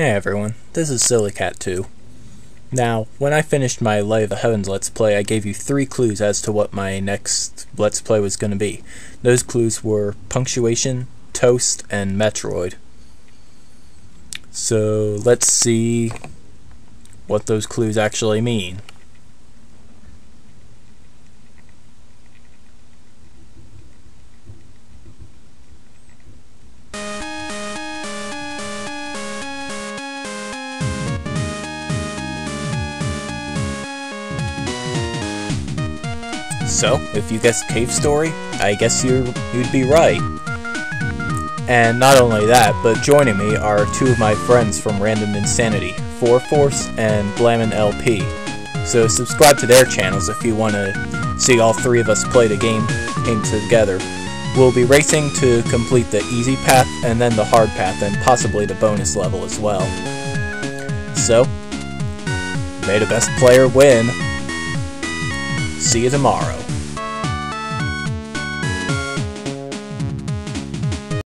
Hey everyone, this is Silleycat2. Now, when I finished my Light of the Heavens Let's Play, I gave you three clues as to what my next Let's Play was going to be. Those clues were Punctuation, Toast, and Metroid. So, let's see what those clues actually mean. So, if you guessed Cave Story, I guess you you'd be right. And not only that, but joining me are two of my friends from Random Insanity, 4Force and Blamin LP. So subscribe to their channels if you want to see all three of us play the game, game together. We'll be racing to complete the easy path and then the hard path and possibly the bonus level as well. So, may the best player win. See you tomorrow.